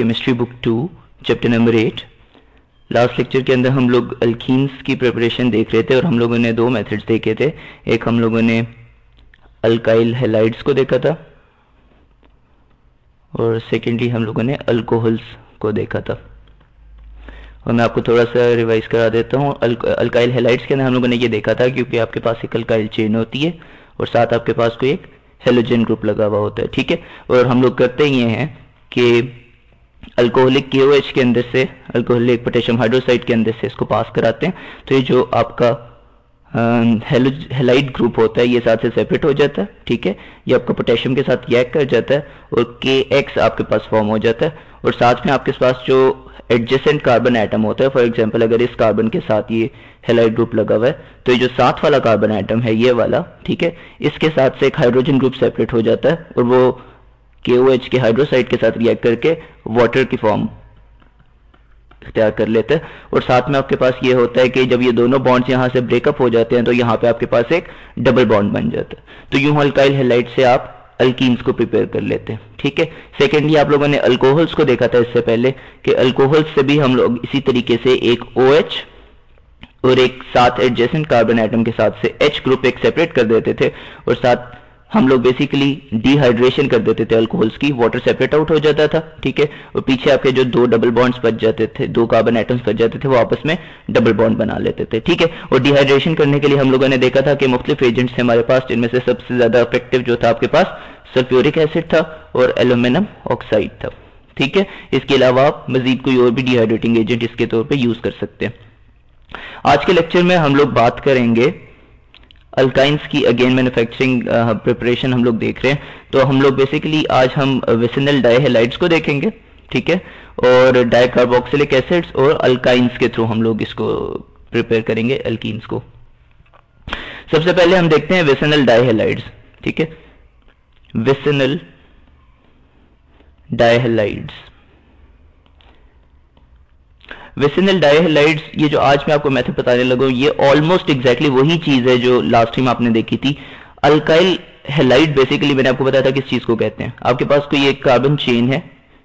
Chemistry book two chapter number eight last lecture के अंदर हम लोग अल्कीन्स की प्रिपरेशन देख रहे थे और हम लोगों ने दो मेथड्स देखे थे। एक हम लोगों ने अल्काइल हेलाइड्स को देखा था और सेकेंडली हम लोगों ने अल्कोहल्स को देखा था। और मैं आपको थोड़ा सा रिवाइज करा देता हूँ। अल्काइल हेलाइड्स के अंदर हम लोगों ने ये देखा था क्योंकि आपके पास एक अल्काइल चेन होती है और साथ आपके पास कोई एक हेलोजन ग्रुप लगा हुआ होता है, ठीक है? और हम लोग करते ये हैं कि अल्कोहलिक के ओ के अंदर से अल्कोहलिक पोटेशियम हाइड्रोसाइड के अंदर से इसको पास कराते हैं तो ये जो आपका हेलाइड ग्रुप होता है, ये साथ से सेपरेट हो जाता है, ठीक है? ये आपका पोटेशियम के साथ यैक कर जाता है और के एक्स आपके पास फॉर्म हो जाता है और साथ में आपके पास जो एडजेसेंट कार्बन एटम होता है फॉर एग्जांपल अगर इस कार्बन के साथ ये हेलाइड ग्रुप लगा हुआ है तो ये जो साथ वाला कार्बन एटम है, ये वाला, ठीक है? इसके साथ से एक हाइड्रोजन ग्रुप सेपरेट हो जाता है और वो के ओ एच के हाइड्रोसाइड के साथ रिएक्ट करके वाटर की फॉर्म इख्तियार कर लेते हैं। और साथ में आपके पास ये होता है कि जब ये दोनों बॉन्ड्स यहाँ से ब्रेकअप हो जाते हैं तो यहाँ पे आपके पास एक डबल बॉन्ड बन जाता है। तो यूँ अल्काइल हेलाइट से आप अल्कीन्स को प्रिपेयर कर लेते हैं, ठीक है? सेकेंडली आप लोगों ने अल्कोहल्स को देखा था इससे पहले कि अल्कोहल्स से भी हम लोग इसी तरीके से एक ओ OH और एक साथ एडजेसेंट कार्बन एटम के साथ से H ग्रुप एक सेपरेट कर देते थे। और साथ हम लोग बेसिकली डिहाइड्रेशन कर देते थे अल्कोहल्स की वाटर सेपरेट आउट हो जाता था, ठीक है? और पीछे आपके जो दो डबल बॉन्ड्स बच जाते थे, दो कार्बन एटम्स बच जाते थे, वो आपस में डबल बॉन्ड बना लेते थे, ठीक है? और डिहाइड्रेशन करने के लिए हम लोगों ने देखा था कि मुख्तलिफ़ एजेंट्स थे हमारे पास, जिनमें से सबसे ज़्यादा इफ़ेक्टिव जो था आपके पास सल्फ्यूरिक एसिड था और एल्यूमिनियम ऑक्साइड था, ठीक है? इसके अलावा आप मजीद कोई और भी डिहाइड्रेटिंग एजेंट इसके तौर पर यूज़ कर सकते हैं। आज के लेक्चर में हम लोग बात करेंगे अल्काइंस की अगेन मैन्युफैक्चरिंग प्रिपरेशन हम लोग देख रहे हैं। तो हम लोग बेसिकली आज हम विसिनल डाइहेलाइड्स को देखेंगे, ठीक है? और डाइकार्बोक्सिलिक एसिड्स और अल्काइंस के थ्रू हम लोग इसको प्रिपेयर करेंगे अल्कीन्स को। सबसे पहले हम देखते हैं विसिनल डाइहेलाइड्स ठीक है? विसिनल डाइहेलाइड्स वेसिनल डाइहेलाइड्स ये जो आज मैं आपको मेथड बताने लगा, ये ऑलमोस्ट एग्जैक्टली वही चीज़ है जो लास्ट टाइम आपने देखी थी। अल्काइल हेलाइड बेसिकली मैंने आपको बताया था किस चीज़ को कहते हैं। आपके पास कोई एक कार्बन चेन है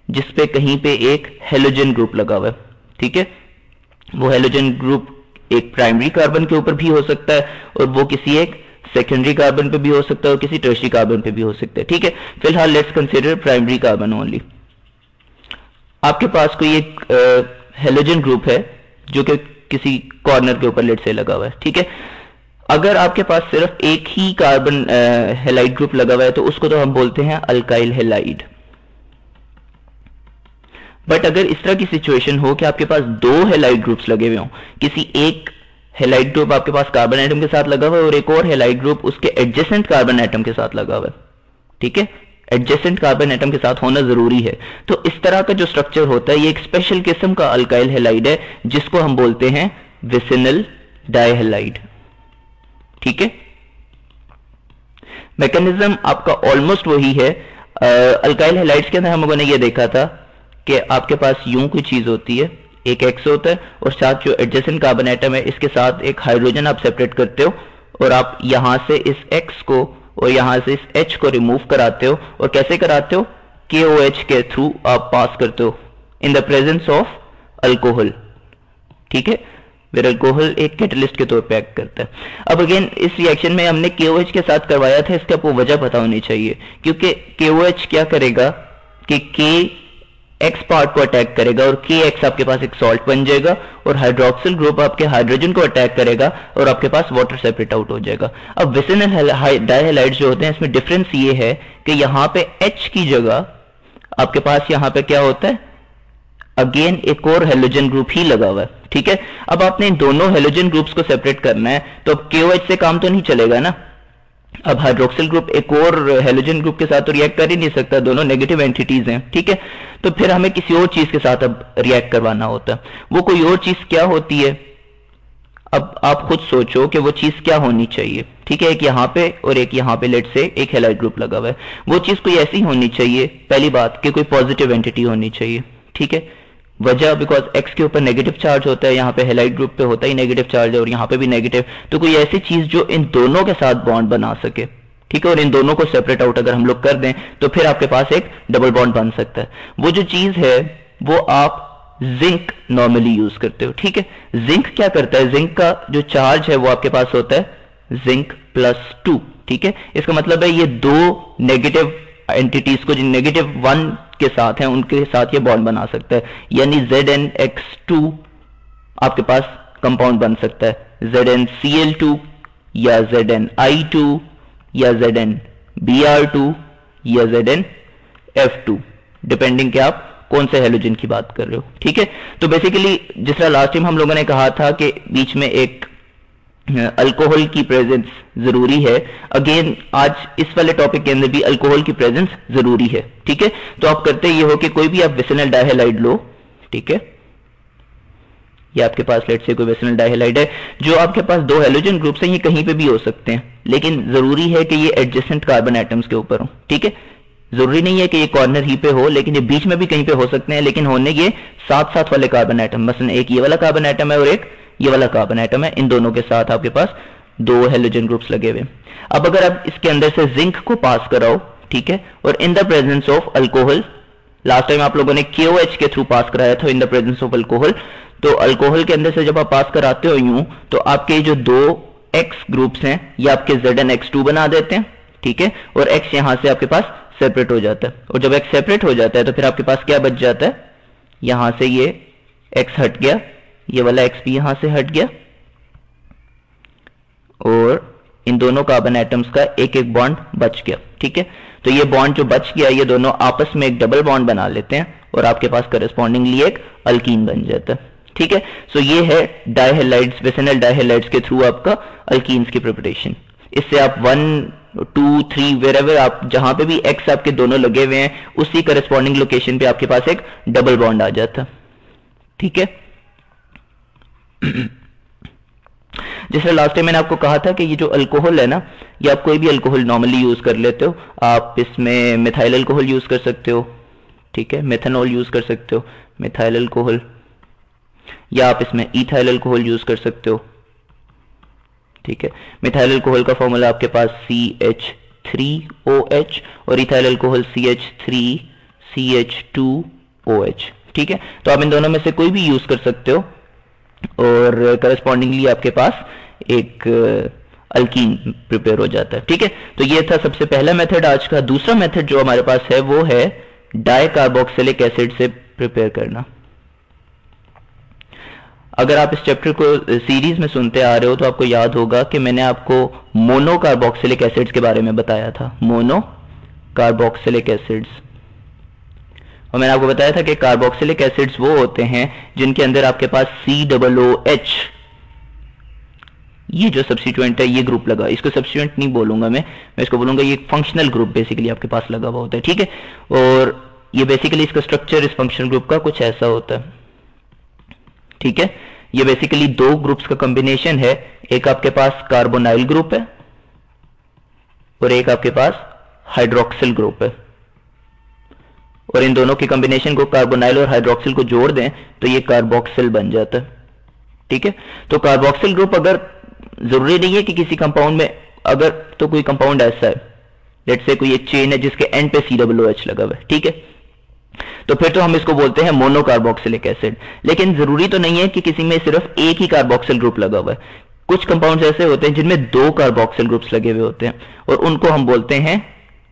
जिसपे कहीं पे एक हेलोजन ग्रुप लगा हुआ है, ठीक है? वो हेलोजन ग्रुप एक प्राइमरी कार्बन के ऊपर भी हो सकता है और वो किसी एक सेकेंडरी कार्बन पे भी हो सकता है और किसी टर्शरी कार्बन पे भी हो सकता है, ठीक है? फ़िलहाल let's consider primary carbon only आपके पास कोई एक हेलोजन ग्रुप है, जो कि किसी कॉर्नर के ऊपर लेट से लगा हुआ है, ठीक है? अगर आपके पास सिर्फ़ एक ही कार्बन हेलाइड ग्रुप लगा हुआ है तो उसको तो हम बोलते हैं अल्काइल हेलाइड बट अगर इस तरह की सिचुएशन हो कि आपके पास दो हेलाइड ग्रुप्स लगे हुए हों, किसी एक हेलाइड ग्रुप आपके पास कार्बन एटम के साथ लगा हुआ है और एक और हेलाइड ग्रुप उसके एडजेसेंट कार्बन एटम के साथ लगा हुआ है, ठीक है? एडजेसेंट कार्बन एटम के साथ होना ज़रूरी है। तो इस तरह का जो स्ट्रक्चर होता है, ये एक स्पेशल किस्म का अल्काइल हेलाइड है, जिसको हम बोलते हैं विसिनल डाइहेलाइड ठीक है? मैकेनिज्म आपका ऑलमोस्ट वही है। अल्काइल हेलाइड्स के अंदर हम लोगों ने यह देखा था कि आपके पास यूँ कोई चीज़ होती है, एक एक्स होता है, और साथ जो एडजेसेंट कार्बन एटम है, इसके साथ एक हाइड्रोजन आप सेपरेट करते हो, और आप यहाँ से इस एक्स को और यहाँ से इस एच को रिमूव कराते हो। और कैसे कराते हो? के ओ एच के थ्रू आप पास करते हो। In the presence of alcohol ठीक है? अल्कोहल एक कैटलिस्ट के तौर पे एक्ट करता है। अब अगेन इस रिएक्शन में हमने के ओ एच के साथ करवाया था, इसका आपको वजह पता होनी चाहिए। क्योंकि के ओ एच क्या करेगा कि के एक्स पार्ट को अटैक करेगा और के एक्स आपके पास एक सॉल्ट बन जाएगा और हाइड्रोक्सिल ग्रुप आपके हाइड्रोजन को अटैक करेगा और आपके पास वाटर सेपरेट आउट हो जाएगा। अब विसिनल डायहेलाइड्स जो होते हैं, इसमें डिफरेंस ये है कि यहाँ पे एच की जगह आपके पास यहाँ पे क्या होता है? अगेन एक और हेलोजन ग्रुप ही लगा हुआ है, ठीक है? अब आपने दोनों हेलोजन ग्रुप्स को सेपरेट करना है तो अब के से काम तो नहीं चलेगा ना? अब हाइड्रोक्सिल ग्रुप एक और हेलोजन ग्रुप के साथ तो रिएक्ट कर ही नहीं सकता, दोनों नेगेटिव एंटिटीज हैं, ठीक है? तो फिर हमें किसी और चीज़ के साथ अब रिएक्ट करवाना होता है। वो कोई और चीज़ क्या होती है? अब आप खुद सोचो कि वो चीज़ क्या होनी चाहिए, ठीक है? एक यहाँ पे और एक यहाँ पे लेट से एक हेलाइट ग्रुप लगा हुआ है। वो चीज़ कोई ऐसी होनी चाहिए, पहली बात कि कोई पॉजिटिव एंटिटी होनी चाहिए, ठीक है? वजह बिकॉज़ एक्स के ऊपर नेगेटिव चार्ज होता है, यहाँ पे हेलाइट ग्रुप पे होता ही नेगेटिव चार्ज है, और यहाँ पे भी नेगेटिव तो कोई ऐसी चीज़ जो इन दोनों के साथ बॉन्ड बना सके, ठीक है? और इन दोनों को सेपरेट आउट अगर हम लोग कर दें तो फिर आपके पास एक डबल बॉन्ड बन सकता है। वो जो चीज़ है, वो आप जिंक नॉर्मली यूज़ करते हो, ठीक है? जिंक क्या करता है? जिंक का जो चार्ज है, वो आपके पास होता है जिंक प्लस टू ठीक है? इसका मतलब है ये दो नेगेटिव एंटिटीज को जो नेगेटिव वन के साथ हैं, उनके साथ ये बॉन्ड बना सकता है। यानी जेड एन एक्स टू आपके पास कंपाउंड बन सकता है। Z N C L two या जेड एन आई टू या Z N B R two या Z N F two depending के आप कौन से हेलोजन की बात कर रहे हो। ठीक है? तो बेसिकली जिस तरह लास्ट टाइम हम लोगों ने कहा था कि बीच में एक अल्कोहल की प्रेजेंस ज़रूरी है। अगेन आज इस वाले टॉपिक के अंदर भी अल्कोहल की प्रेजेंस ज़रूरी है, ठीक है? तो आप करते ये हो कि कोई भी आप विसनल डायहेलाइड लो, ठीक है? ये आपके पास लेट से कोई वेसनल डाइहेलाइड है, जो आपके पास दो हेलोजन ग्रुप्स हैं, ये कहीं पे भी हो सकते हैं। लेकिन ज़रूरी है कि ये एडजस्टेंट कार्बन एटम्स के ऊपर हो, ठीक है? ज़रूरी नहीं है कि ये कॉर्नर ही पे हो, लेकिन ये बीच में भी कहीं पे हो सकते हैं, लेकिन होने ये साथ साथ वाले कार्बन एटम मसलन एक ये वाला कार्बन एटम है और एक ये वाला कार्बन आइटम है, इन दोनों के साथ आपके पास दो हेलोजन ग्रुप्स लगे हुए अब अगर आप इसके अंदर से जिंक को पास कराओ, ठीक है, और in the presence of alcohol last time आप लोगों ने KOH के थ्रू पास कराया था in the presence of alcohol तो अल्कोहल के अंदर से जब आप पास कराते हो यूँ तो आपके जो दो एक्स ग्रुप्स हैं, ये आपके जेड एन एक्स टू बना देते हैं, ठीक है, और एक्स यहाँ से आपके पास सेपरेट हो जाता है। और जब एक्स सेपरेट हो जाता है तो फिर आपके पास क्या बच जाता है? यहाँ से ये एक्स हट गया ये वाला एक्स भी यहाँ से हट गया। और इन दोनों कार्बन एटम्स का एक एक बॉन्ड बच गया, ठीक है? तो ये बॉन्ड जो बच गया, ये दोनों आपस में एक डबल बॉन्ड बना लेते हैं और आपके पास करस्पॉन्डिंगली एक अल्कीन बन जाता है, ठीक है? सो ये है डायहेलाइड्स वेसेनल डायहेलाइड्स के थ्रू आपका अल्कीन्स की प्रिपरेशन इससे आप one two three wherever आप, जहाँ पे भी एक्स आपके दोनों लगे हुए हैं, उसी करस्पॉन्डिंग लोकेशन पे आपके पास एक डबल बॉन्ड आ जाता, ठीक है? जैसे लास्ट टाइम मैंने आपको कहा था कि ये जो अल्कोहल है ना, ये आप कोई भी अल्कोहल नॉर्मली यूज़ कर लेते हो। आप इसमें मिथाइल अल्कोहल यूज़ कर सकते हो। ठीक है? मेथनॉल यूज़ कर सकते हो। मिथाइल अल्कोहल या आप इसमें इथाइल अल्कोहल यूज़ कर सकते हो। ठीक है? मिथाइल अल्कोहल का फॉर्मूला आपके पास C H three O H और ethyl alcohol C H three C H two O H ठीक है? तो आप इन दोनों में से कोई भी यूज़ कर सकते हो। और करस्पॉन्डिंगली आपके पास एक अल्कीन प्रिपेयर हो जाता है। ठीक है? तो ये था सबसे पहला मेथड आज का दूसरा मेथड जो हमारे पास है, वो है डाई कार्बोक्सिलिक एसिड से प्रिपेयर करना। अगर आप इस चैप्टर को सीरीज़ में सुनते आ रहे हो तो आपको याद होगा कि मैंने आपको मोनो कार्बोक्सिलिक एसिड्स के बारे में बताया था। मोनो कार्बोक्सिलिक एसिड्स और मैंने आपको बताया था कि कार्बोक्सिलिक एसिड्स वो होते हैं जिनके अंदर आपके पास सी डबल ओ एच ये जो सब्सिट्यूएंट है, ये ग्रुप लगा। इसको सब्सिट्यूएंट नहीं बोलूँगा मैं। मैं इसको बोलूँगा ये फंक्शनल ग्रुप बेसिकली आपके पास लगा हुआ होता है, ठीक है? और ये बेसिकली इसका स्ट्रक्चर इस फंक्शनल ग्रुप का कुछ ऐसा होता है, ठीक है? ये बेसिकली दो ग्रुप्स का कॉम्बिनेशन है। एक आपके पास कार्बोनाइल ग्रुप है और एक आपके पास हाइड्रोक्सिल ग्रुप है। और इन दोनों के कॉम्बिनेशन को कार्बोनाइल और हाइड्रोक्सिल को जोड़ दें तो ये कार्बोक्सिल बन जाता है। ठीक है? तो कार्बोक्सिल ग्रुप अगर ज़रूरी नहीं है कि किसी कंपाउंड में, अगर तो कोई कंपाउंड ऐसा है। लेट से कोई एक चेन है जिसके एंड पे सी डब्ल्यू एच लगा हुआ है। ठीक है? तो फिर तो हम इसको बोलते हैं मोनोकार्बोक्सिलिक एसिड लेकिन ज़रूरी तो नहीं है कि किसी में सिर्फ़ एक ही कार्बोक्सिल ग्रुप लगा हुआ है। कुछ कंपाउंड ऐसे होते हैं जिनमें दो कार्बोक्सिल ग्रुप्स लगे हुए होते हैं, और उनको हम बोलते हैं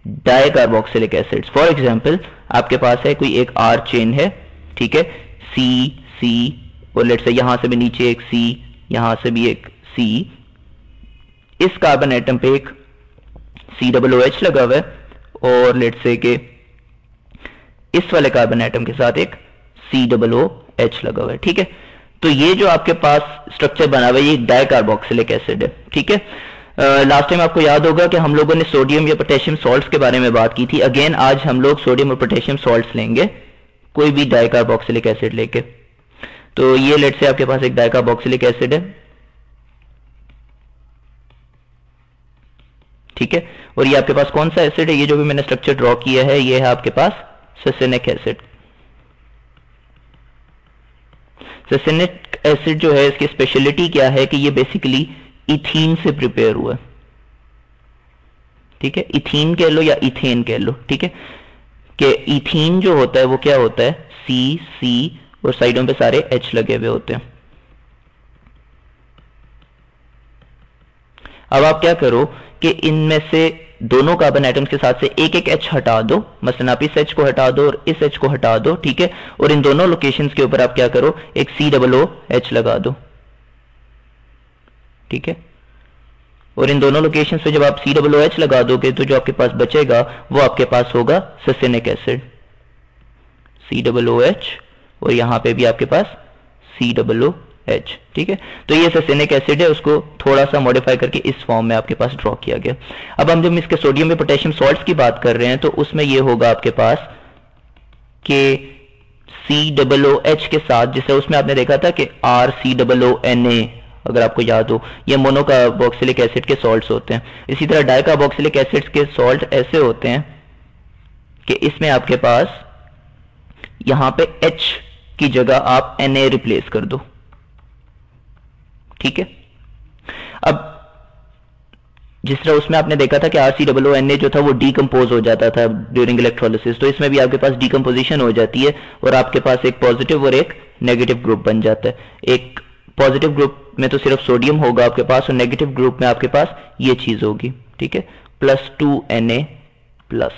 डायकार्बोक्सिलिक एसिड्स फॉर एग्ज़ाम्पल आपके पास है, कोई एक आर चेन है, ठीक है? सी सी और लेट से यहाँ से भी नीचे एक सी यहाँ से भी एक सी इस कार्बन एटम पे एक सी डबल एच लगा हुआ है, और लेट से के इस वाले कार्बन एटम के साथ एक सी डबल एच लगा हुआ है, ठीक है? तो ये जो आपके पास स्ट्रक्चर बना हुआ है, ये डायकार्बोक्सिलिक एसिड है, ठीक है? लास्ट टाइम आपको याद होगा कि हम लोगों ने सोडियम या पोटेशियम सॉल्ट्स के बारे में बात की थी। अगेन आज हम लोग सोडियम और पोटेशियम सॉल्ट्स लेंगे, कोई भी डायकार्बोक्सिलिक एसिड लेके। तो ये लेट से आपके पास एक डायकार्बोक्सिलिक एसिड है। ठीक है? और ये आपके पास कौन सा एसिड है? ये जो भी मैंने स्ट्रक्चर ड्रॉ किया है, ये है आपके पास ससेनिक एसिड ससेनिक एसिड जो है, इसकी स्पेशलिटी क्या है कि ये बेसिकली इथीन से प्रिपेयर हुआ। ठीक है? इथीन कह लो या इथेन कह लो, ठीक है? कि इथीन जो होता है, वो क्या होता है? सी सी और साइडों पे सारे एच लगे हुए होते हैं। अब आप क्या करो कि इनमें से दोनों कार्बन एटम्स के साथ से एक एक एच हटा दो। मसलन आप इस एच को हटा दो और इस एच को हटा दो, ठीक है? और इन दोनों लोकेशंस के ऊपर आप क्या करो? एक सी डबल ओ एच लगा दो। ठीक है? और इन दोनों लोकेशन पे जब आप सी डबल एच लगा दोगे तो जो आपके पास बचेगा, वो आपके पास होगा succinic acid C double H और यहाँ पे भी आपके पास सी डबल एच ठीक है? तो ये ससेनिक एसिड है, उसको थोड़ा सा मॉडिफाई करके इस फॉर्म में आपके पास ड्रॉ किया गया। अब हम जब इसके सोडियम में पोटेशियम सॉल्ट की बात कर रहे हैं तो उसमें ये होगा आपके पास के सी डबल एच के साथ, जिसे उसमें आपने देखा था कि R C double N A अगर आपको याद हो, ये मोनोकार्बोक्सिलिक एसिड के सॉल्ट्स होते हैं। इसी तरह डाइकार्बोक्सिलिक एसिड के सॉल्ट ऐसे होते हैं कि इसमें आपके पास यहाँ पे H की जगह आप Na रिप्लेस कर दो। ठीक है? अब, जिस तरह उसमें आपने देखा था कि R C W N A जो था वो डीकम्पोज हो जाता था ड्यूरिंग इलेक्ट्रोलिसिस तो इसमें भी आपके पास डीकम्पोजिशन हो जाती है और आपके पास एक पॉजिटिव और एक नेगेटिव ग्रुप बन जाता है। एक पॉजिटिव ग्रुप में तो सिर्फ़ सोडियम होगा आपके पास और नेगेटिव ग्रुप में आपके पास ये चीज़ होगी ठीक है plus two N A plus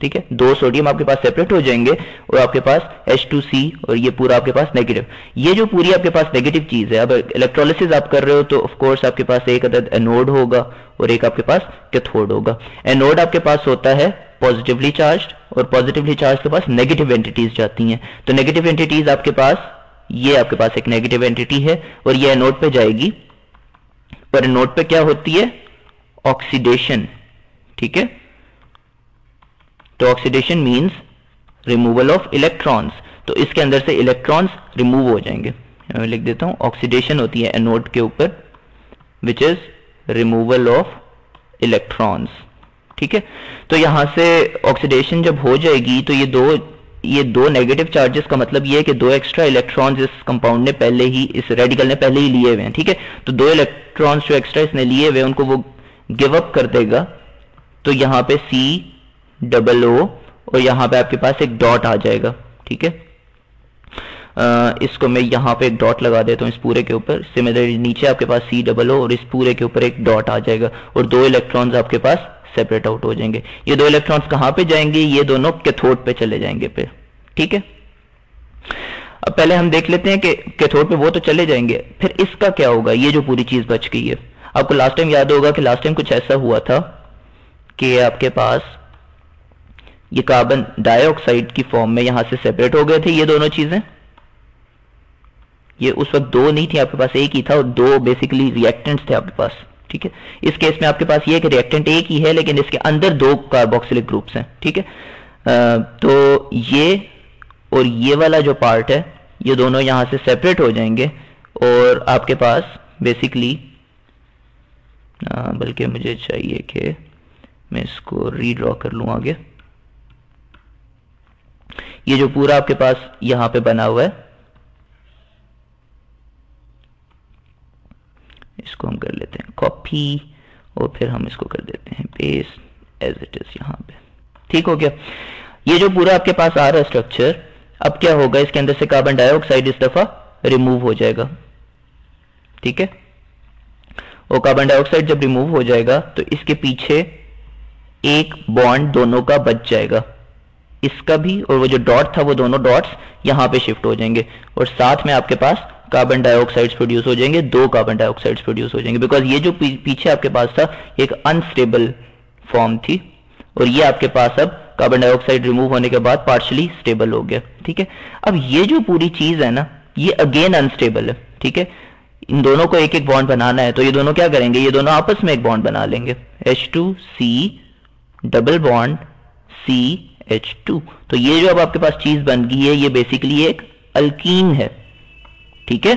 ठीक है दो सोडियम आपके पास सेपरेट हो जाएँगे और आपके पास H2C और ये पूरा आपके पास नेगेटिव ये जो पूरी आपके पास नेगेटिव चीज़ है अब इलेक्ट्रोलिसिस आप कर रहे हो तो ऑफ़ कोर्स आपके पास एक अदद एनोड होगा और एक आपके पास कैथोड होगा एनोड आपके पास होता है पॉजिटिवली चार्ज और पॉजिटिवली चार्ज के पास नेगेटिव एंटिटीज जाती हैं तो नेगेटिव एंटिटीज आपके पास ये आपके पास एक नेगेटिव एंटिटी है और ये एनोड पे जाएगी। और एनोड पे क्या होती है? ऑक्सीडेशन ठीक है? तो oxidation means removal of electrons तो इसके अंदर से इलेक्ट्रॉन्स रिमूव हो जाएँगे। मैं लिख देता हूँ ऑक्सीडेशन होती है एनोड के ऊपर which is removal of electrons ठीक है? तो यहाँ से ऑक्सीडेशन जब हो जाएगी तो ये दो ये दो नेगेटिव चार्जेस का मतलब ये है कि दो एक्स्ट्रा इलेक्ट्रॉन्स इस कंपाउंड ने पहले ही, इस रेडिकल ने पहले ही लिए हुए हैं, ठीक है? तो दो इलेक्ट्रॉन्स जो एक्स्ट्रा इसने लिए हुए उनको वो गिव अप कर देगा। तो यहाँ पे सी डबल ओ और यहाँ पे आपके पास एक डॉट आ जाएगा, ठीक है? इसको मैं यहाँ पे एक डॉट लगा देता हूँ इस पूरे के ऊपर। सिमिलरली नीचे आपके पास सी डबल ओ और इस पूरे के ऊपर एक डॉट आ जाएगा, और दो इलेक्ट्रॉन्स आपके पास सेपरेट आउट हो जाएँगे। ये दो इलेक्ट्रॉन्स कहाँ पे जाएँगे? ये दोनों कैथोड पे चले जाएँगे फिर। ठीक है? अब पहले हम देख लेते हैं कि कैथोड पे वो तो चले जाएँगे। फिर इसका क्या होगा? ये जो पूरी चीज़ बच गई है। आपको लास्ट टाइम याद होगा कि लास्ट टाइम कुछ ऐसा हुआ था कि आपके पास ये कार्बन डाइऑक्साइड की फॉर्म में यहाँ से सेपरेट हो गए थे ये दोनों चीज़ें। ये उस वक्त दो नहीं थी आपके पास, एक ही था और दो बेसिकली रिएक्टेंट्स थे आपके पास। ठीक है? इस केस में आपके पास ये कि रिएक्टेंट एक ही है, लेकिन इसके अंदर दो कार्बोक्सिलिक ग्रुप्स हैं, ठीक है? तो ये और ये वाला जो पार्ट है, ये दोनों यहाँ से सेपरेट हो जाएँगे और आपके पास बेसिकली बल्कि मुझे चाहिए कि मैं इसको रीड्रॉ कर लू आगे। ये जो पूरा आपके पास यहाँ पे बना हुआ है इसको हम कर लेते हैं कॉपी और फिर हम इसको कर देते हैं पेस्ट एज इट इज़ यहाँ पे। ठीक हो गया? ये जो पूरा आपके पास आ रहा है स्ट्रक्चर अब क्या होगा? इसके अंदर से कार्बन डाइऑक्साइड इस दफ़ा रिमूव हो जाएगा। ठीक है? और कार्बन डाइऑक्साइड जब रिमूव हो जाएगा तो इसके पीछे एक बॉन्ड दोनों का बच जाएगा। इसका भी और वो जो डॉट था, वो दोनों डॉट्स यहाँ पे शिफ्ट हो जाएँगे। और साथ में आपके पास कार्बन डाइऑक्साइड्स प्रोड्यूस हो जाएँगे, दो कार्बन डाइऑक्साइड्स प्रोड्यूस हो जाएँगे। बिकॉज़ ये जो पीछे आपके पास था एक अनस्टेबल फॉर्म थी, और ये आपके पास अब कार्बन डाइऑक्साइड रिमूव होने के बाद पार्शली स्टेबल हो गया, ठीक है? अब ये जो पूरी चीज़ है ना, ये अगेन अनस्टेबल है, ठीक है? इन दोनों को एक एक बॉन्ड बनाना है तो ये दोनों क्या करेंगे? ये दोनों आपस में एक बॉन्ड बना लेंगे H two C double bond C H two तो ये जो अब आपके पास चीज़ बन गई है, ये बेसिकली एक अल्कीन है। ठीक है?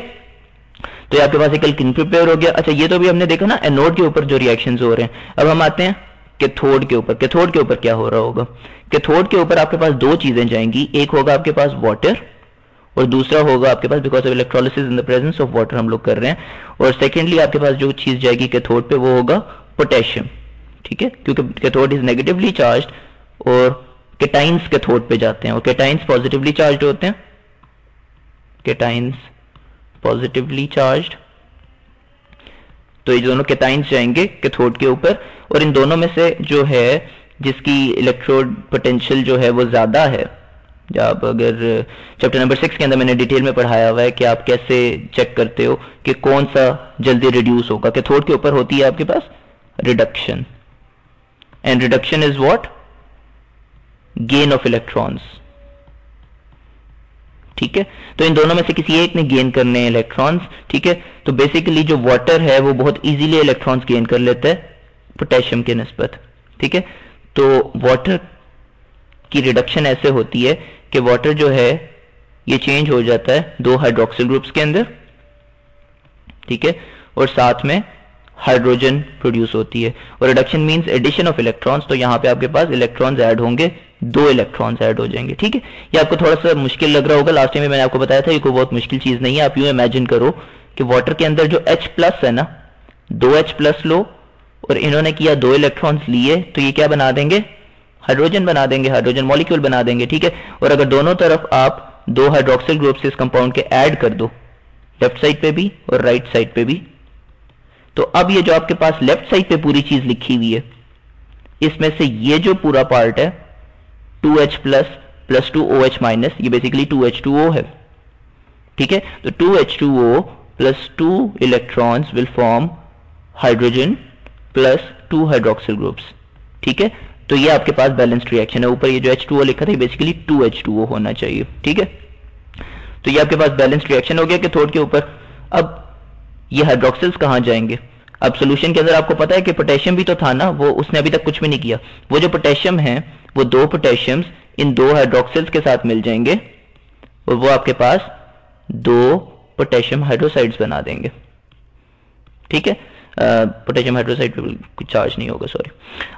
तो आपके पास एक अल्कीन प्रिपेयर हो गया। अच्छा ये तो भी हमने देखा ना एनोड के ऊपर जो रिएक्शंस हो रहे हैं। अब हम आते हैं कैथोड के ऊपर। कैथोड के ऊपर क्या हो रहा होगा? कैथोड के ऊपर आपके पास दो चीज़ें जाएँगी। एक होगा आपके पास वाटर और दूसरा होगा आपके पास because of electrolysis in the presence of water हम लोग कर रहे हैं। और सेकेंडली आपके पास जो चीज़ जाएगी कैथोड पे वो होगा पोटेशियम ठीक है? क्योंकि कैथोड इज़ नेगेटिवली चार्ज और केटाइंस कैथोड पे जाते हैं। और केटाइंस पॉजिटिवली चार्ज होते हैं। केटाइंस पॉजिटिवली चार्ज तो ये दोनों केटाइंस जाएँगे कैथोड के ऊपर, और इन दोनों में से जो है, जिसकी इलेक्ट्रोड पोटेंशियल जो है वो ज़्यादा है आप अगर चैप्टर नंबर सिक्स के अंदर मैंने डिटेल में पढ़ाया हुआ है कि आप कैसे चेक करते हो कि कौन सा जल्दी रिड्यूस होगा। कैथोड के ऊपर होती है आपके पास reduction and reduction is what gain of electrons ठीक है? तो इन दोनों में से किसी एक ने गेन करने हैं इलेक्ट्रॉन्स ठीक है? तो बेसिकली जो वाटर है, वो बहुत इजीली इलेक्ट्रॉन्स गेन कर लेता है पोटेशियम के नस्बत, ठीक है? तो वाटर की रिडक्शन ऐसे होती है कि वाटर जो है, ये चेंज हो जाता है दो हाइड्रोक्सिल ग्रुप्स के अंदर, ठीक है? और साथ में हाइड्रोजन प्रोड्यूस होती है। और reduction means addition of electrons तो यहाँ पे आपके पास इलेक्ट्रॉन्स ऐड होंगे, दो इलेक्ट्रॉन्स ऐड हो जाएँगे, ठीक है? ये आपको थोड़ा सा मुश्किल लग रहा होगा लास्ट टाइम मैंने आपको बताया था, ये कोई बहुत मुश्किल चीज़ नहीं है, आप यूँ इमेजिन करो कि वाटर के अंदर जो H प्लस है ना, दो H प्लस लो, और इन्होंने किया दो इलेक्ट्रॉन्स लिए तो ये क्या बना देंगे? हाइड्रोजन बना देंगे हाइड्रोजन मॉलिक्यूल बना देंगे, ठीक है? और अगर दोनों तरफ़ आप दो हाइड्रोक्सिल ग्रुप इस कंपाउंड के ऐड कर दो लेफ़्ट साइड पे भी और राइट साइड पे भी तो अब ये जो आपके पास लेफ़्ट साइड पे पूरी चीज़ लिखी हुई है, इसमें से ये जो पूरा पार्ट है two H plus plus two O H minus ये basically two H two O है। ठीक है? तो two H two O plus two electrons will form hydrogen plus two hydroxyl groups ठीक है? तो ये आपके पास बैलेंस्ड रिएक्शन है। ऊपर ये जो एच टू ओ लिखा था basically two H two O होना चाहिए। ठीक है? तो ये आपके पास बैलेंस्ड रिएक्शन हो गया कि थोड़ के ऊपर। अब ये हाइड्रोक्सिल्स कहाँ जाएँगे? अब सोल्यूशन के अंदर आपको पता है कि पोटेशियम भी तो था ना, वो उसने अभी तक कुछ भी नहीं किया। वो जो पोटेशियम है, वो दो पोटेशियम्स इन दो हाइड्रोक्सिल्स के साथ मिल जाएँगे और वो आपके पास दो पोटेशियम हाइड्रोसाइड्स बना देंगे। ठीक है? पोटेशियम हाइड्रोसाइड कुछ चार्ज नहीं होगा सॉरी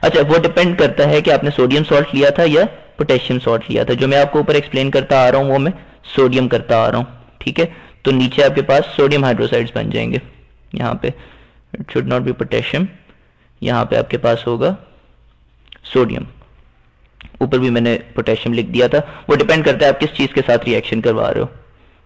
अच्छा वो डिपेंड करता है कि आपने सोडियम सॉल्ट लिया था या पोटेशियम सॉल्ट लिया था। जो मैं आपको ऊपर एक्सप्लेन करता आ रहा हूँ, वो मैं सोडियम करता आ रहा हूँ। ठीक है? तो नीचे आपके पास सोडियम हाइड्रोसाइड्स बन जाएँगे। यहाँ पे it should not be potassium यहाँ पे आपके पास होगा सोडियम ऊपर भी मैंने पोटेशियम लिख दिया था। वो डिपेंड करता है आप किस चीज़ के साथ रिएक्शन करवा रहे हो।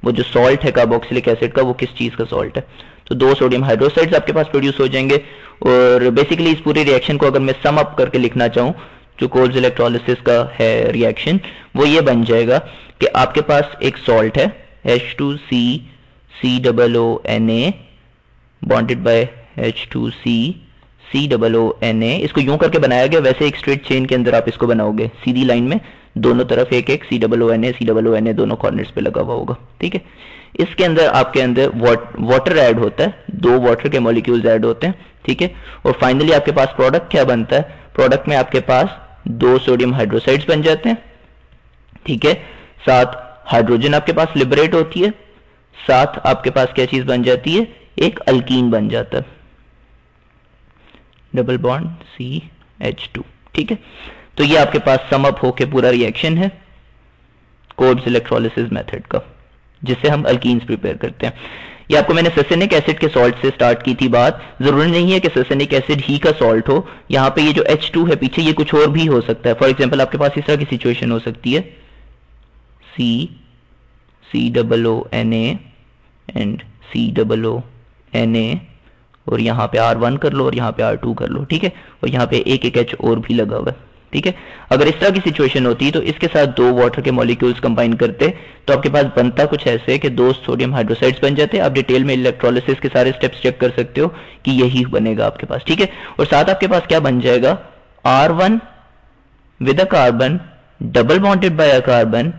वो जो सॉल्ट है कार्बोक्सिलिक एसिड का, वो किस चीज़ का सॉल्ट है। तो दो सोडियम हाइड्रोसाइड्स आपके पास प्रोड्यूस हो जाएँगे। और बेसिकली इस पूरी रिएक्शन को अगर मैं सम अप करके लिखना चाहूँ, जो कोल्स इलेक्ट्रोलिसिस का है रिएक्शन वो ये बन जाएगा कि आपके पास एक सॉल्ट है। H2C C double O N A bonded by H2C C double O N A, इसको यूँ करके बनाया गया, वैसे एक स्ट्रेट चेन के अंदर आप इसको बनाओगे। सीधी लाइन में दोनों तरफ़ एक एक C double O N A C double O N A दोनों कॉर्नर्स पे लगा हुआ होगा, ठीक है? इसके अंदर, आपके अंदर वाटर ऐड होता है, दो वाटर के मॉलिक्यूल्स ऐड होते हैं, ठीक है? और फाइनली आपके पास प्रोडक्ट क्या बनता है? प्रोडक्ट में आपके पास दो सोडियम हाइड्रोसाइड्स बन जाते हैं, ठीक है? साथ हाइड्रोजन आपके पास लिबरेट होती है, साथ आपके पास क्या चीज़ बन जाती है? एक अल्कीन बन जाता है। Double bond, C, H two. ठीक है? तो ये आपके पास समअप होके पूरा रिएक्शन है कोड्स इलेक्ट्रोलिसिस मेथड का, जिससे हम अल्कीन्स प्रिपेयर करते हैं। ये आपको मैंने ससेनिक एसिड के सॉल्ट से स्टार्ट की थी बात। ज़रूरी नहीं है कि ससेनिक एसिड ही का सॉल्ट हो। यहाँ पे ये जो H2 है, पीछे ये कुछ और भी हो सकता है। फॉर एग्जांपल आपके पास इस तरह की सिचुएशन हो सकती है। C C double O N A and C double O N A और यहाँ पे आर वन कर लो और यहाँ पे आर टू कर लो, ठीक है? और यहाँ पे एक एक एच और भी लगा हुआ है, ठीक है? अगर इस तरह की सिचुएशन होती तो इसके साथ दो वाटर के मॉलिक्यूल्स कंबाइन करते तो आपके पास बनता कुछ ऐसे कि दो सोडियम हाइड्रोसाइड्स बन जाते, आप डिटेल में इलेक्ट्रोलिसिस के सारे स्टेप्स चेक कर सकते हो कि यही बनेगा आपके पास, ठीक है? और साथ आपके पास क्या बन जाएगा? R one with a carbon double bonded by a carbon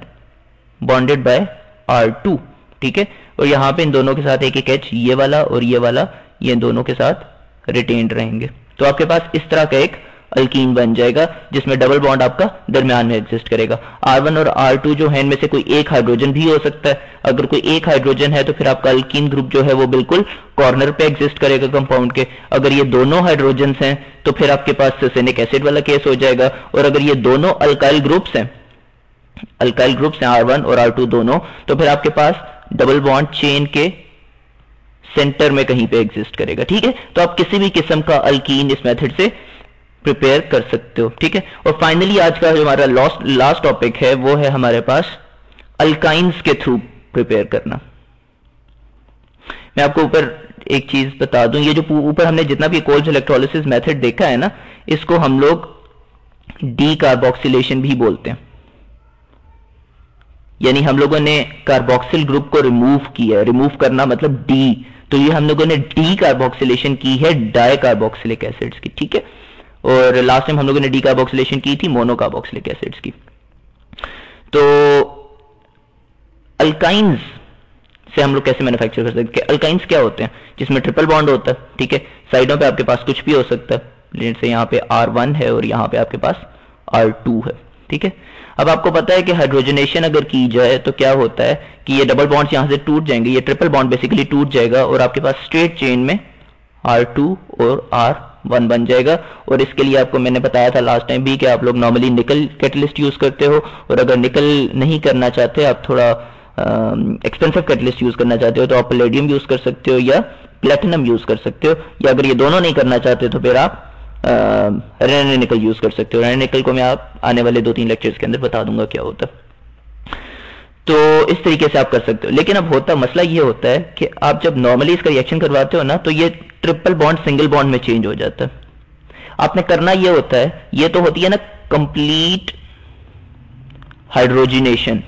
bonded by R two ठीक है? और यहाँ पे इन दोनों के साथ एक एक एच ये वाला और ये वाला, ये दोनों के साथ रिटेन्ड रहेंगे। तो आपके पास इस तरह का एक अल्कीन बन जाएगा, जिसमें डबल बॉन्ड आपका दरमियान में एग्जिस्ट करेगा। R1 और R2 जो है, इनमें से कोई एक हाइड्रोजन भी हो सकता है। अगर कोई एक हाइड्रोजन है तो फिर आपका अल्कीन ग्रुप जो है, वो बिल्कुल कॉर्नर पे एग्जिस्ट करेगा कंपाउंड के। अगर ये दोनों हाइड्रोजन हैं तो फिर आपके पास ससेनिक एसिड वाला केस हो जाएगा। और अगर ये दोनों अल्काइल ग्रुप्स हैं अल्काइल ग्रुप्स हैं R1 और R2 दोनों तो फिर आपके पास डबल बॉन्ड चेन के सेंटर में कहीं पे एग्जिस्ट करेगा, ठीक है? तो आप किसी भी किस्म का अल्कीन इस मेथड से प्रिपेयर कर सकते हो, ठीक है? और फाइनली आज का जो हमारा लास्ट लास्ट टॉपिक है, वो है हमारे पास अल्काइंस के थ्रू प्रिपेयर करना। मैं आपको ऊपर एक चीज़ बता दूँ, ये जो ऊपर हमने जितना भी कोल्ड इलेक्ट्रोलिसिस मेथड देखा है ना, इसको हम लोग डी कार्बोक्सिलेशन भी बोलते हैं। यानी हम लोगों ने कार्बोक्सिल ग्रुप को रिमूव किया रिमूव करना मतलब डी तो ये हम लोगों ने डी कार्बोक्सिलेशन की है डाई कार्बोक्सिलिक एसिड्स की, ठीक है? और लास्ट टाइम हम लोगों ने डी कार्बोक्सिलेशन की थी मोनो कार्बोक्सिलिक एसिड्स की। तो अल्काइंस से हम लोग कैसे मैन्युफैक्चर कर सकते हैं? अल्काइंस क्या होते हैं? जिसमें ट्रिपल बॉन्ड होता है, ठीक है? साइडों पे आपके पास कुछ भी हो सकता है। जैसे यहाँ पे R1 है और यहाँ पे आपके पास R2 है, ठीक है? अब आपको पता है कि हाइड्रोजनेशन अगर की जाए तो क्या होता है कि ये डबल बॉन्ड्स यहाँ से टूट जाएँगे, ये ट्रिपल बॉन्ड बेसिकली टूट जाएगा और आपके पास स्ट्रेट चेन में R2 और R1 बन जाएगा। और इसके लिए आपको मैंने बताया था लास्ट टाइम भी कि आप लोग नॉर्मली निकल कैटलिस्ट यूज़ करते हो और अगर निकल नहीं करना चाहते, आप थोड़ा एक्सपेंसिव कैटलिस्ट यूज़ करना चाहते हो तो आप प्लेडियम यूज़ कर सकते हो या प्लेटिनम यूज़ कर सकते हो। या अगर ये दोनों नहीं करना चाहते तो फिर आप रेन निकल यूज़ कर सकते हो। रेन निकल को मैं आप आने वाले दो तीन लेक्चर्स के अंदर बता दूँगा क्या होता। तो इस तरीके से आप कर सकते हो। लेकिन अब होता, मसला ये होता है कि आप जब नॉर्मली इसका रिएक्शन करवाते हो ना तो ये ट्रिपल बॉन्ड सिंगल बॉन्ड में चेंज हो जाता है। आपने करना ये होता है, ये तो होती है ना कंप्लीट हाइड्रोजिनेशन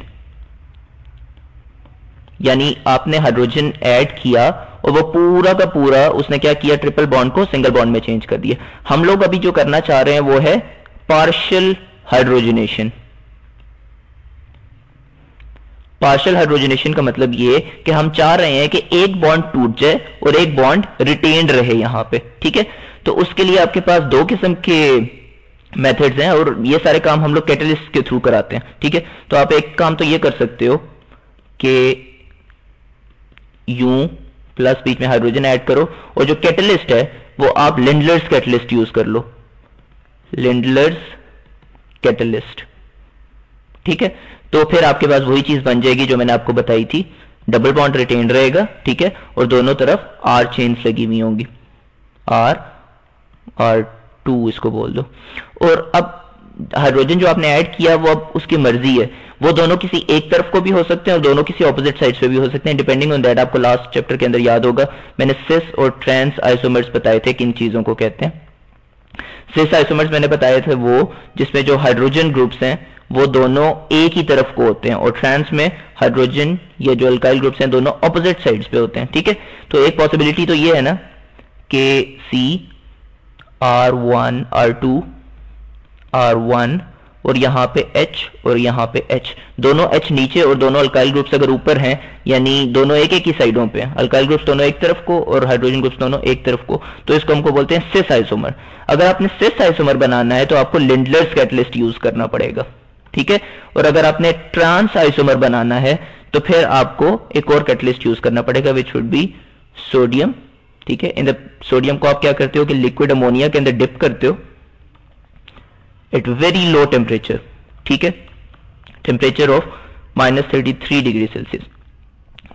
यानी आपने हाइड्रोजन ऐड किया और वो पूरा का पूरा उसने क्या किया? ट्रिपल बॉन्ड को सिंगल बॉन्ड में चेंज कर दिया। हम लोग अभी जो करना चाह रहे हैं वो है पार्शियल हाइड्रोजनेशन पार्शियल हाइड्रोजनेशन का मतलब ये कि हम चाह रहे हैं कि एक बॉन्ड टूट जाए और एक बॉन्ड रिटेन्ड रहे यहाँ पे, ठीक है? तो उसके लिए आपके पास दो किस्म के मेथड्स हैं और ये सारे काम हम लोग कैटलिस्ट के थ्रू कराते हैं, ठीक है? तो आप एक काम तो ये कर सकते हो कि यू प्लस बीच में हाइड्रोजन ऐड करो, और जो कैटलिस्ट है, वो आप लिंडलर्स कैटलिस्ट यूज़ कर लो। लिंडलर्स कैटलिस्ट ठीक है? तो फिर आपके पास वही चीज़ बन जाएगी जो मैंने आपको बताई थी। डबल बॉन्ड रिटेन रहेगा, ठीक है? और दोनों तरफ़ आर चेन्स लगी हुई होंगी। आर आर टू इसको बोल दो। और अब हाइड्रोजन जो आपने ऐड किया, वो अब उसकी मर्ज़ी है। वो दोनों किसी एक तरफ़ को भी हो सकते हैं और दोनों किसी ऑपोजिट साइड से भी हो सकते हैं डिपेंडिंग ऑन दैट आपको लास्ट चैप्टर के अंदर याद होगा। मैंने सिस और ट्रांस आइसोमर्स बताए थे किन चीज़ों को कहते हैं। सिस आइसोमर्स मैंने बताए थे वो, जिसमें जो हाइड्रोजन ग्रुप्स हैं, वो दोनों एक ही तरफ़ को होते हैं और ट्रांस में हाइड्रोजन या जो अल्काइल ग्रुप्स हैं, दोनों ऑपोजिट साइड्स पे होते हैं, ठीक है? तो एक पॉसिबिलिटी तो ये है ना के C R one R two R one और यहाँ पे H और यहाँ पे H दोनों H नीचे और दोनों अल्काइल ग्रुप्स अगर ऊपर हैं, यानी दोनों एक एक ही साइडों पे अल्काइल ग्रुप्स दोनों एक तरफ़ को और हाइड्रोजन ग्रुप्स दोनों एक तरफ़ को। तो इसको हमको बोलते हैं सिस आइसोमर अगर आपने सिस आइसोमर बनाना है तो आपको लिंडलर्स कैटलिस्ट यूज़ करना पड़ेगा। ठीक है? और अगर आपने ट्रांस आइसोमर बनाना है तो फिर आपको एक और कैटलिस्ट यूज़ करना पड़ेगा विच वुड बी सोडियम ठीक है? इन द सोडियम को आप क्या करते हो कि लिक्विड अमोनिया के अंदर डिप करते हो। एट वेरी लो टेम्परेचर ठीक है? Temperature of minus thirty three degree Celsius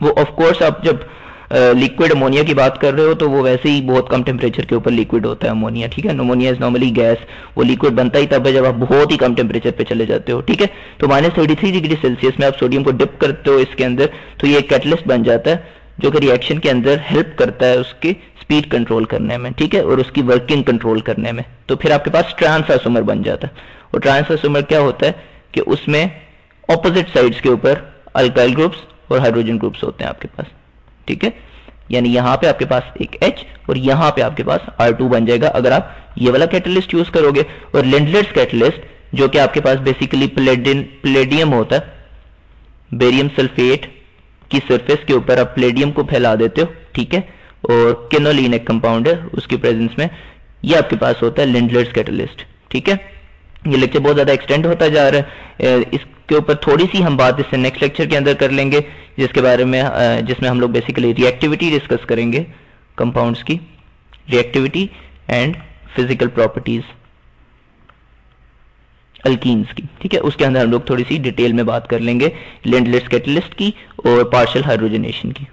वो ऑफ़ कोर्स आप जब लिक्विड uh, अमोनिया की बात कर रहे हो तो वो वैसे ही बहुत कम टेम्परेचर के ऊपर लिक्विड होता है अमोनिया ठीक है? अमोनिया इज़ नॉर्मली गैस वो लिक्विड बनता ही तब है जब आप बहुत ही कम टेम्परेचर पे चले जाते हो ठीक है? तो minus thirty three degree celsius में आप सोडियम को डिप करते हो इसके अंदर तो ये कैटलिस्ट बन जाता है जो कि रिएक्शन के अंदर हेल्प करता है उसकी स्पीड कंट्रोल करने में, ठीक है? और उसकी वर्किंग कंट्रोल करने में। तो फिर आपके पास ट्रांसआसोमर बन जाता है। और ट्रांसआसोमर क्या होता है कि उसमें ऑपोजिट साइड्स के ऊपर अल्काइल ग्रुप्स और हाइड्रोजन ग्रुप्स होते हैं आपके पास, ठीक है? यानी यहाँ पे आपके पास एक H और यहाँ पे आपके पास R2 बन जाएगा। अगर आप ये वाला कैटलिस्ट यूज़ करोगे और लिंडलर्स कैटलिस्ट जो कि आपके पास बेसिकली प्लेडिन प्लेडियम होता है बेरियम सल्फेट की सरफेस के ऊपर आप प्लेडियम को फैला देते हो, ठीक है? और केनोलिन एक कंपाउंड है, उसकी प्रेजेंस में, ये आपके पास होता है लिंडलर्स कैटलिस्ट ठीक है? ये लेक्चर बहुत ज़्यादा एक्सटेंड होता जा रहा है। इसके ऊपर थोड़ी सी हम बात इससे नेक्स्ट लेक्चर के अंदर कर लेंगे, जिसके बारे में जिसमें हम लोग बेसिकली रिएक्टिविटी डिस्कस करेंगे कंपाउंड्स की reactivity and physical properties alkenes की, ठीक है? उसके अंदर हम लोग थोड़ी सी डिटेल में बात कर लेंगे लेंडलेस कैटलिस्ट की और पार्शियल हाइड्रोजनेशन की।